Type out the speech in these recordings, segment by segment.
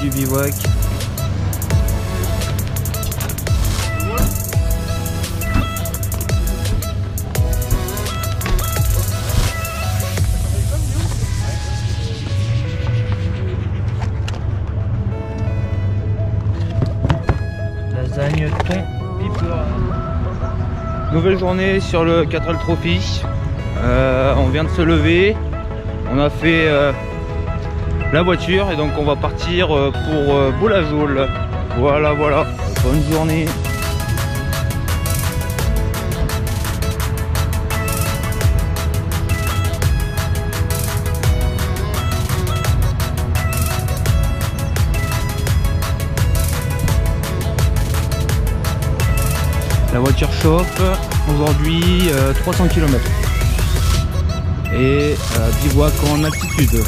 du bivouac. Lasagne thon piper. Nouvelle journée sur le 4L Trophy. Euh, on vient de se lever. On a fait euh, la voiture et donc on va partir euh, pour euh, Boulajoul. Voilà, voilà. Bonne journée. La voiture chauffe. Aujourd'hui, euh, 300 km. Et euh, bivouac en altitude.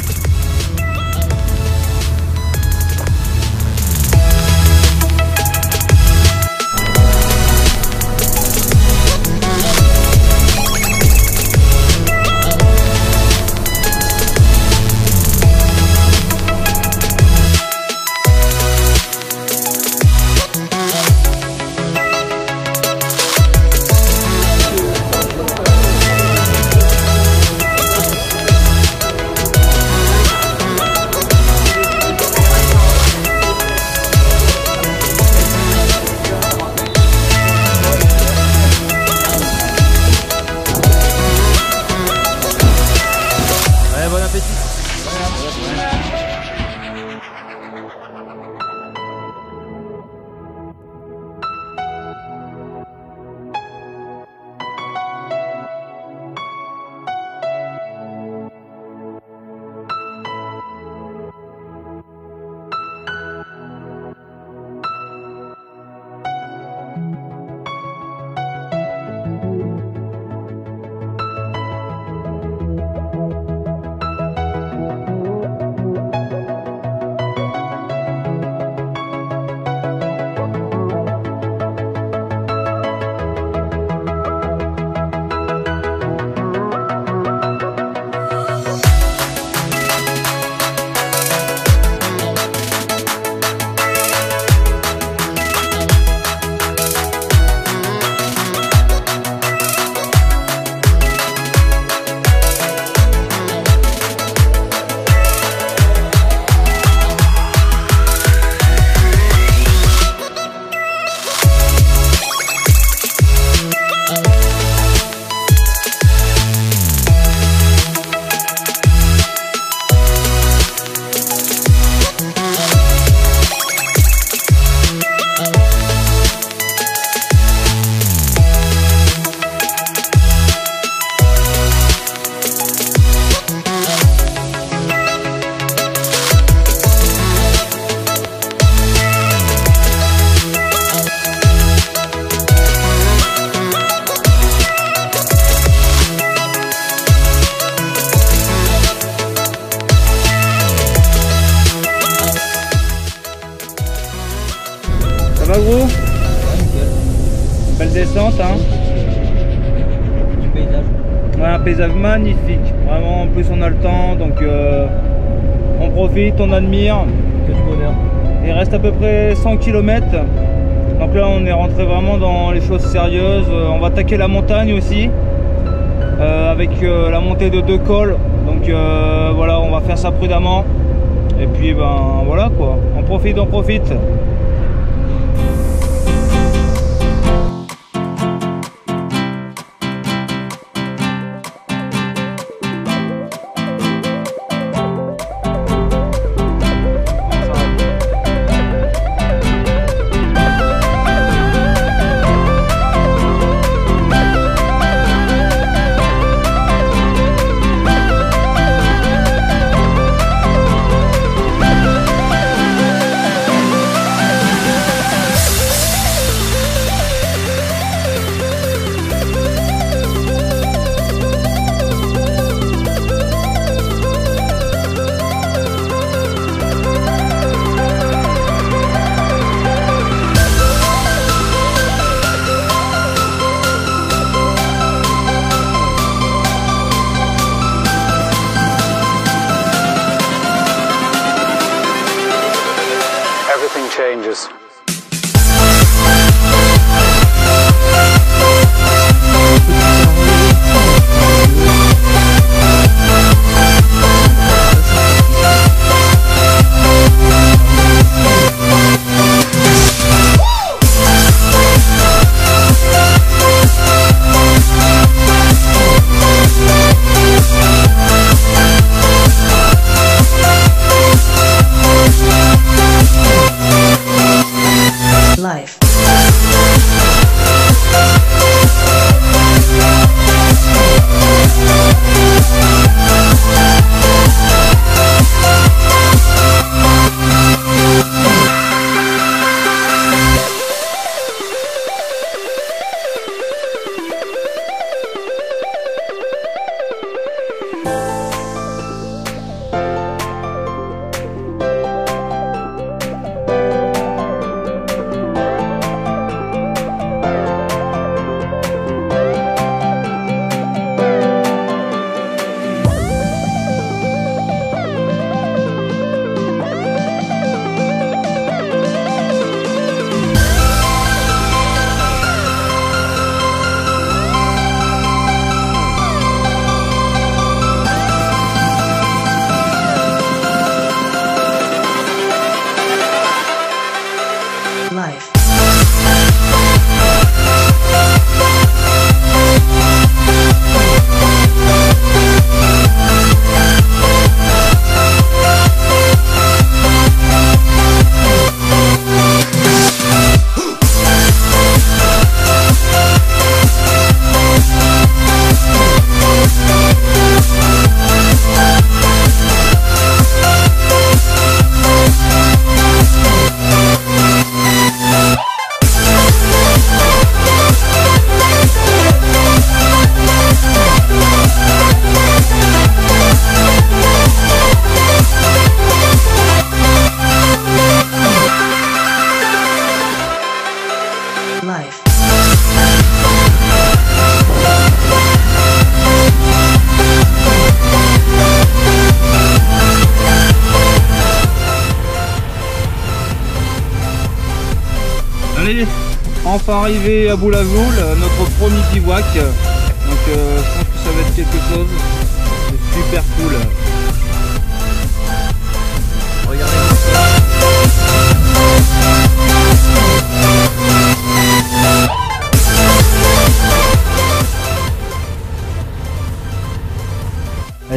Magnifique. Vraiment, en plus on a le temps, donc euh, on profite, on admire. Que du bonheur. Il reste à peu près 100 km. Donc là, on est rentré vraiment dans les choses sérieuses. Euh, On va attaquer la montagne aussi, euh, avec euh, la montée de deux cols. Donc voilà, on va faire ça prudemment. Et puis ben voilà quoi. On profite, on profite. Life. Enfin arrivé à Boulazoul, notre premier bivouac. Donc euh, je pense que ça va être quelque chose. C'est super cool. Regardez.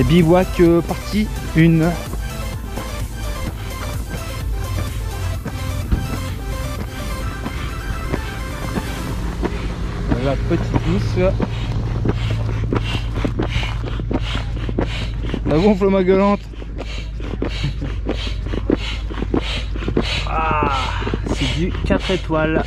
Bivouac euh, partie 1. La petite douce. La gonfle ma gueulante. Ah, c'est du 4 étoiles.